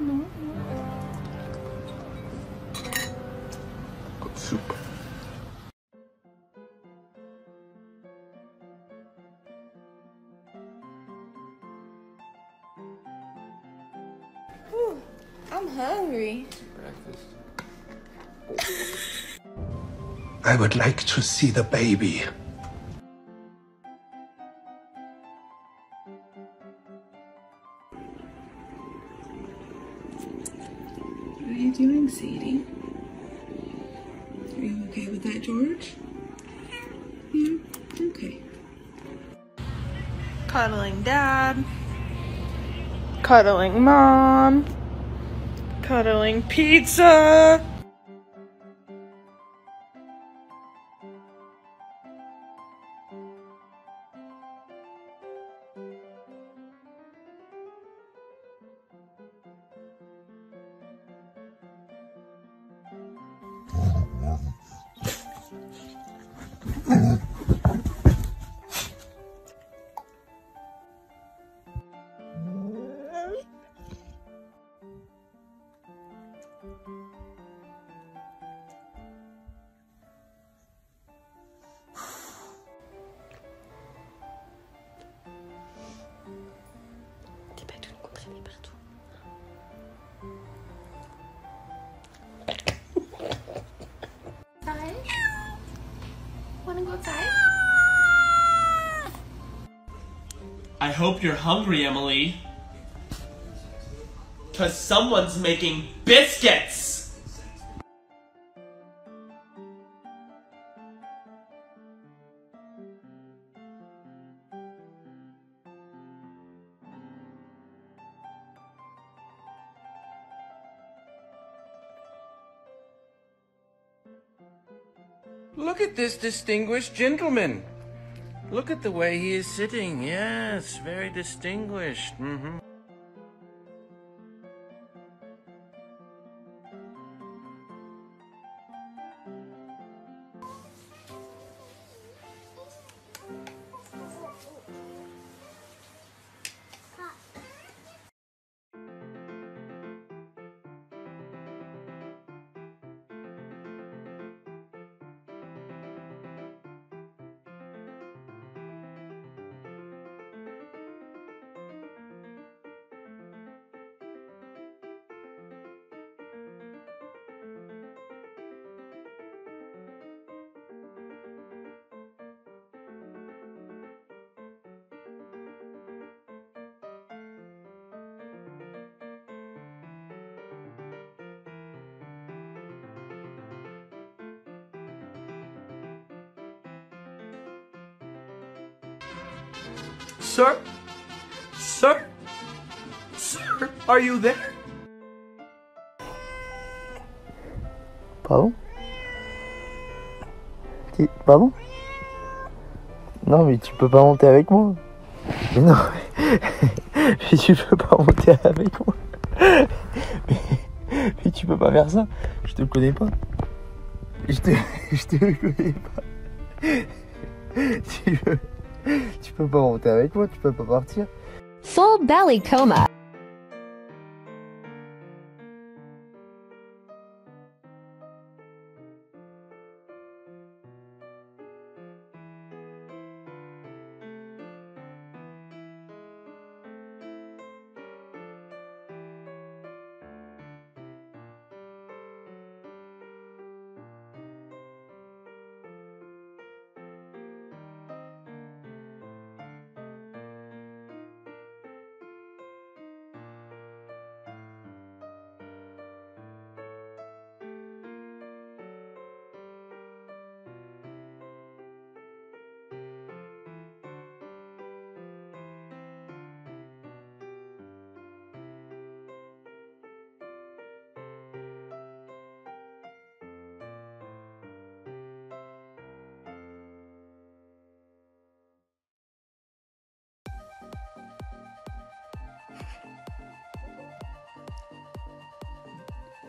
No, no. Good soup. Whew, I'm hungry. Breakfast. I would like to see the baby. Cuddling dad. Cuddling mom. Cuddling pizza. I hope you're hungry, Emily. Cause someone's making biscuits! Look at this distinguished gentleman. Look at the way he is sitting. Yes, very distinguished. hmm Sir? Sir? Sir, are you there? Pardon? Pardon? Non mais tu peux pas monter avec moi. Mais non, mais, tu peux pas monter avec moi. Mais, tu peux pas faire ça. Je te connais pas. Je te, je te connais pas. Tu peux, tu peux pas monter avec moi, tu peux pas partir. Full belly coma.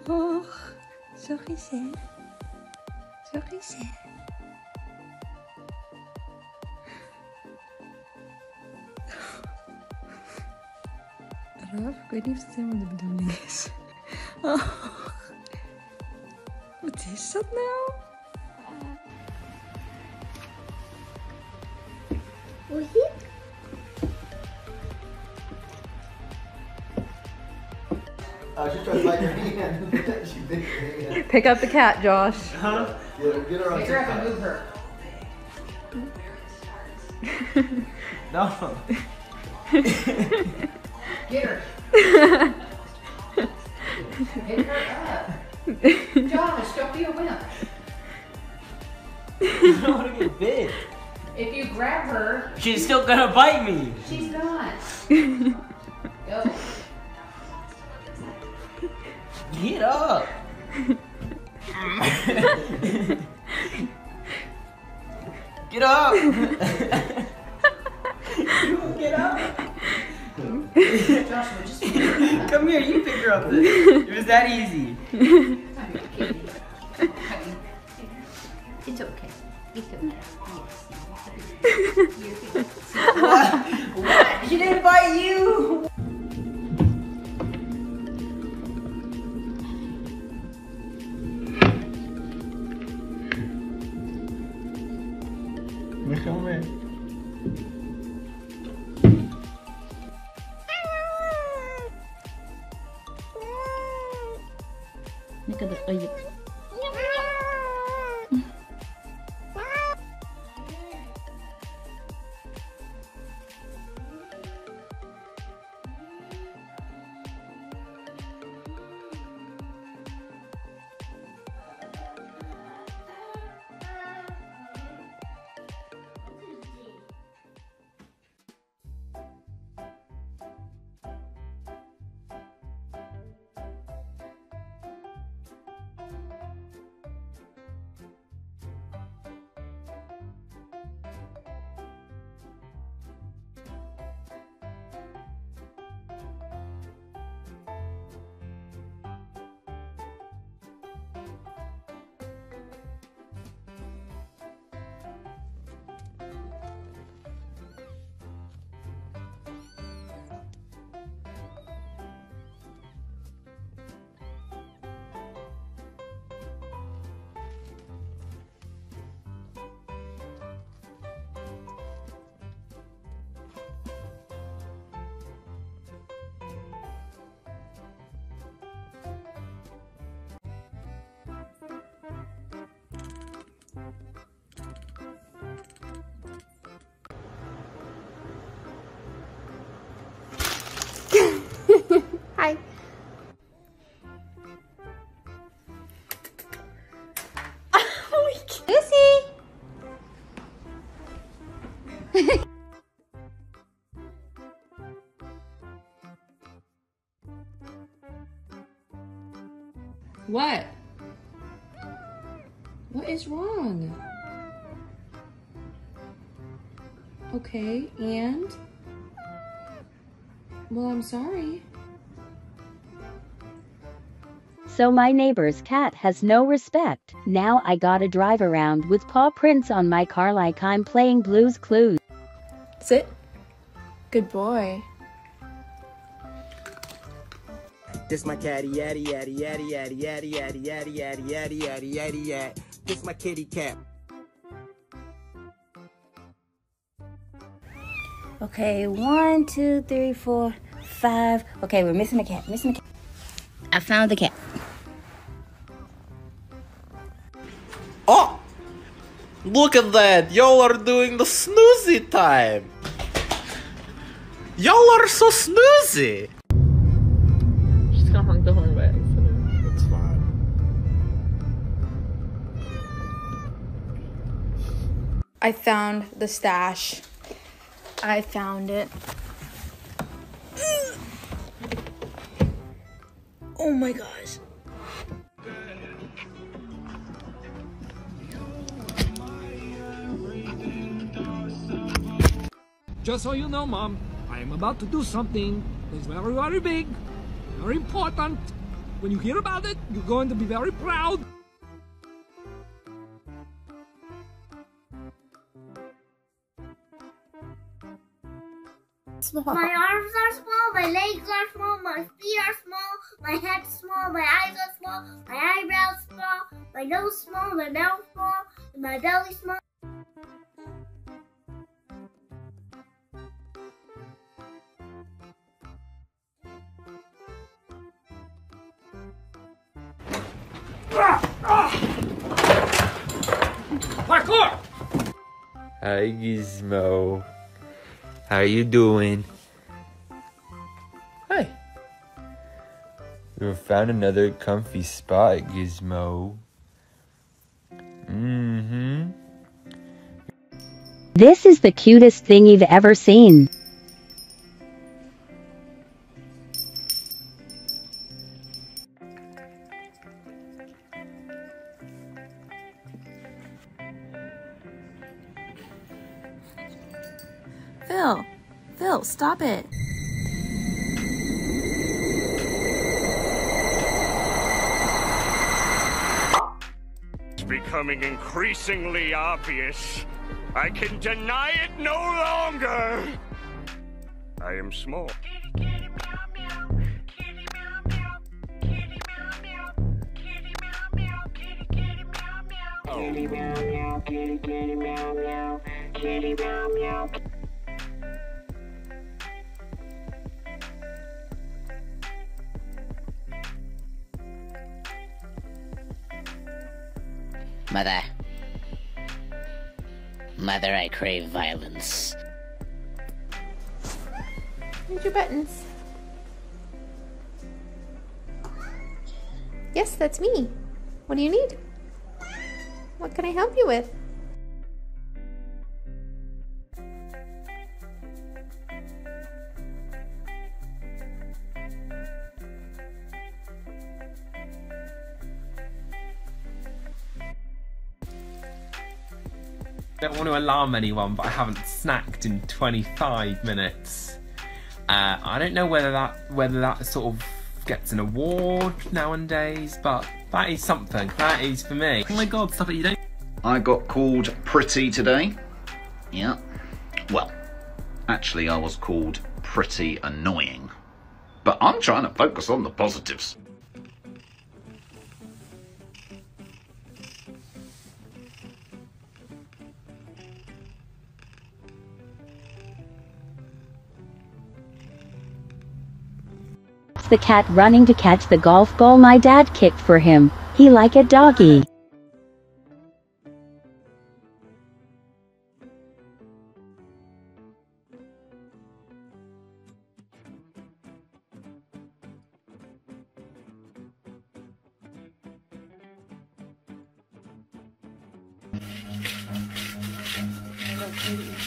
Sorry, sir. Sorry, sir. Scharf? Ik weet niet of het helemaal de bedoeling is. Oh. Wat is dat nou? Uh, I was just trying to find your hand. she bit your hand. Pick up the cat, Josh. Get her, get her on TikTok. move her. No. Get her. Pick her up. Josh, don't be a wimp. I don't want to get bit. If you grab her, She's still gonna bite me. she's not. Get up. Get up. Get up. Joshua, just Come here, you pick her up. It was that easy. It's okay. It's okay. What? She didn't bite you. 那个的而已。What? What is wrong? Okay, and? Well, I'm sorry. So my neighbor's cat has no respect. Now I gotta drive around with paw prints on my car like I'm playing Blue's Clues. Sit. Good boy. This my catty yaddy yaddy yaddy yaddy yaddy yaddy yaddy yaddy yaddy yaddy yaddy yaddy. This my kitty cat. Okay, one, two, three, four, five. Okay, we're missing a cat. Missing a cat. I found the cat. Oh! Look at that! Y'all are doing the snoozy time! Y'all are so snoozy! I found the stash. I found it. Oh my gosh. Just so you know, Mom, I am about to do something that's very, very big, very important. When you hear about it, you're going to be very proud. Small. My arms are small, my legs are small, my feet are small, my head's small, my eyes are small, my eyebrows small, my nose small, my mouth small, and my belly small. Parkour! Hi, Gizmo. How you doing? Hi. We found another comfy spot, Gizmo. Mm-hmm. This is the cutest thing you've ever seen. Becoming increasingly obvious. I can deny it no longer. I am small. Kitty Mother. Mother, I crave violence. Here's your buttons. Yes, that's me. What do you need? What can I help you with? Want to alarm anyone, but I haven't snacked in 25 minutes. Uh, I don't know whether that whether that sort of gets an award nowadays, but that is something. That is for me. Oh my god, stuff that you don't. I got called pretty today. Yeah. Well, actually, I was called pretty annoying. But I'm trying to focus on the positives. The cat running to catch the golf ball my dad kicked for him. He like a doggy.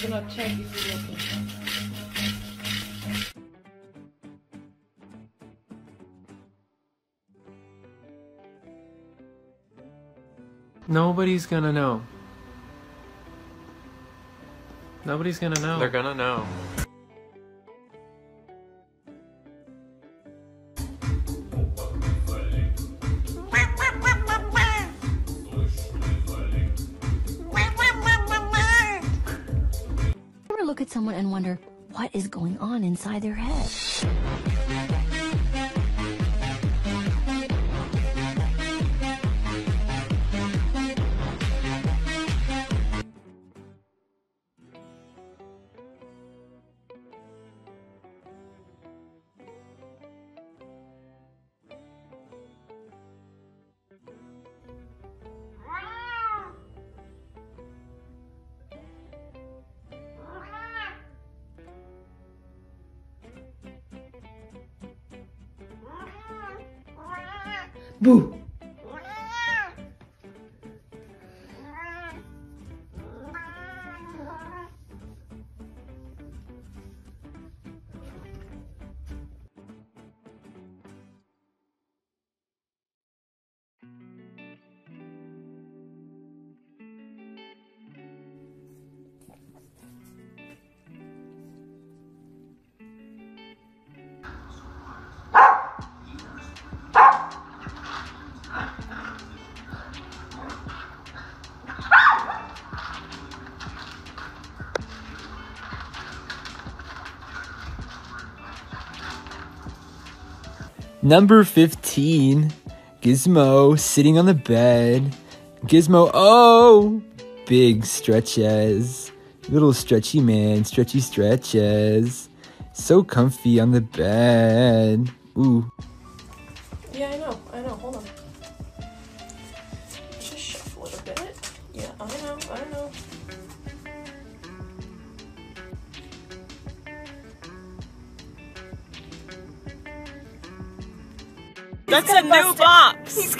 gonna check if you're looking. Nobody's gonna know. Nobody's gonna know. They're gonna know. Ever look at someone and wonder what is going on inside their head? Number 15. Gizmo sitting on the bed. Gizmo, oh! Big stretches. Little stretchy man, stretchy stretches. So comfy on the bed. Ooh.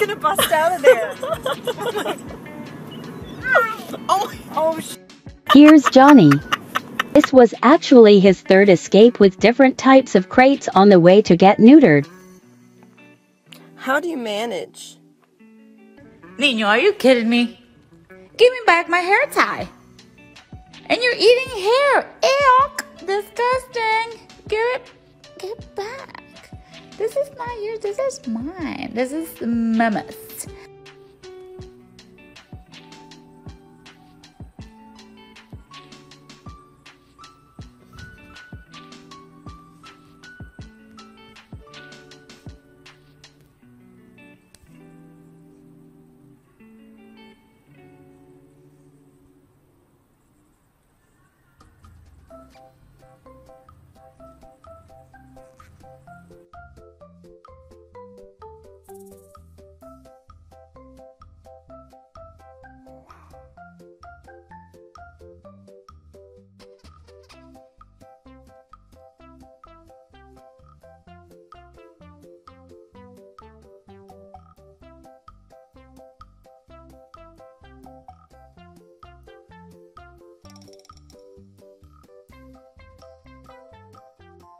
Gonna bust out of there. oh my. Oh. sh- Here's Johnny. This was actually his third escape with different types of crates on the way to get neutered. How do you manage? Nino, are you kidding me? Give me back my hair tie. And you're eating hair. Ew, disgusting. Give it, give it back. This is not yours. This is mine. This is Mama's.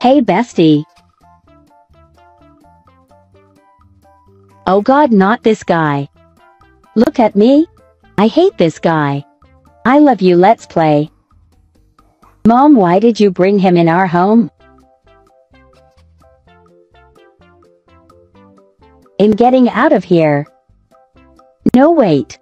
Hey bestie. Oh god, not this guy. Look at me. I hate this guy. I love you, let's play. Mom, why did you bring him in our home? In getting out of here. No, wait.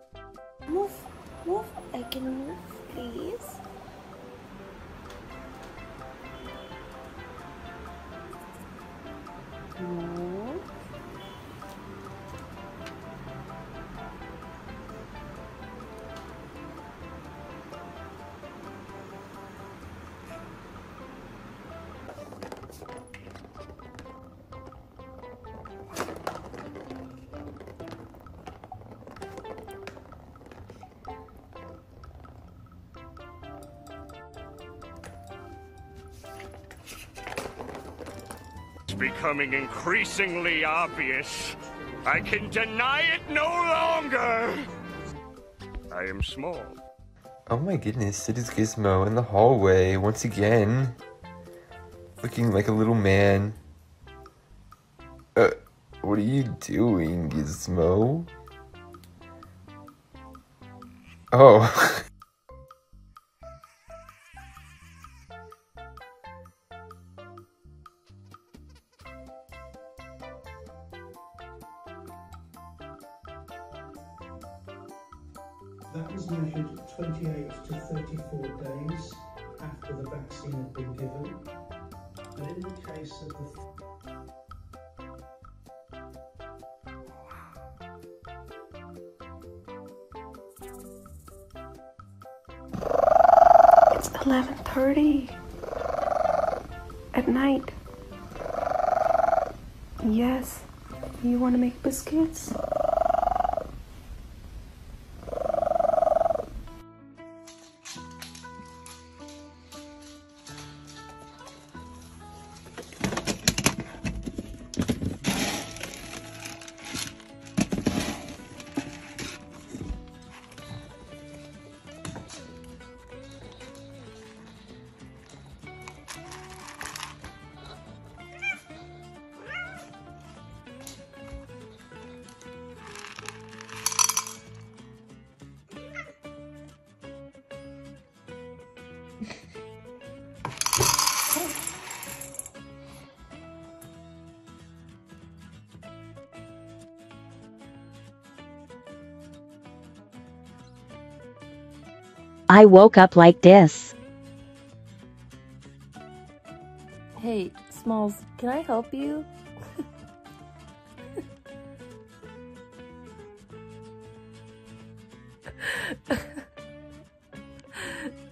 Becoming increasingly obvious. I can deny it no longer. I am small. Oh my goodness, it is Gizmo in the hallway once again. Looking like a little man. Uh, what are you doing, Gizmo? Oh. 11:30 at night. Yes. You want to make biscuits? I woke up like this. Hey, Smalls, can I help you?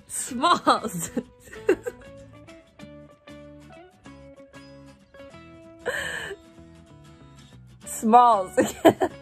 Smalls! Smalls.